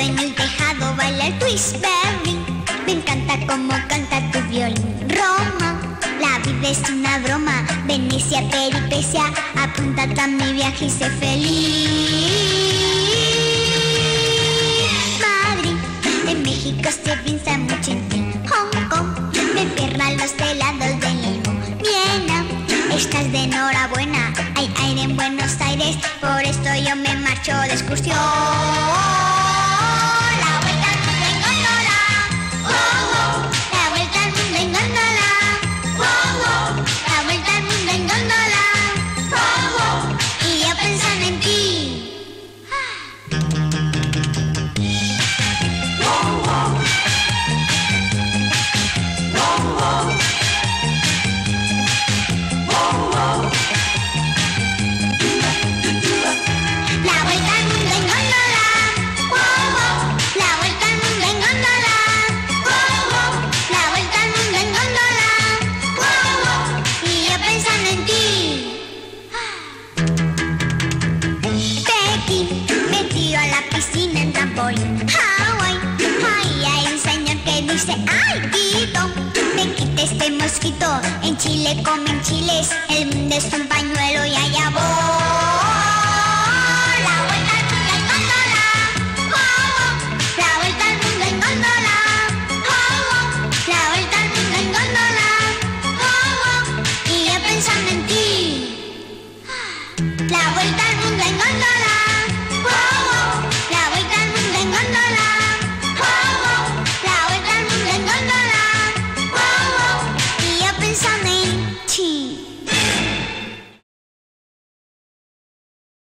el twist berry. Me encanta cómo canta tu violín. Roma, la vida es una broma. Venecia, peripecia, apúntate a mi viaje y sé feliz. Madrid, en México se piensa mucho en ti. Hong Kong, me pierdan los helados del limón. Viena, estás de enhorabuena. Hay aire en Buenos Aires, por esto yo me marcho de excursión. Sin un tapón, Hawaii. Hay un señor que dice, Aldito. quitó, me quité este mosquito. En Chile comen chiles. El mundo es un pañuelo y allá voy. La vuelta al mundo en gondola. Oh, oh. La vuelta al mundo en gondola. Oh, La vuelta al mundo en gondola. Y yo pensando en ti. La vuelta al mundo en.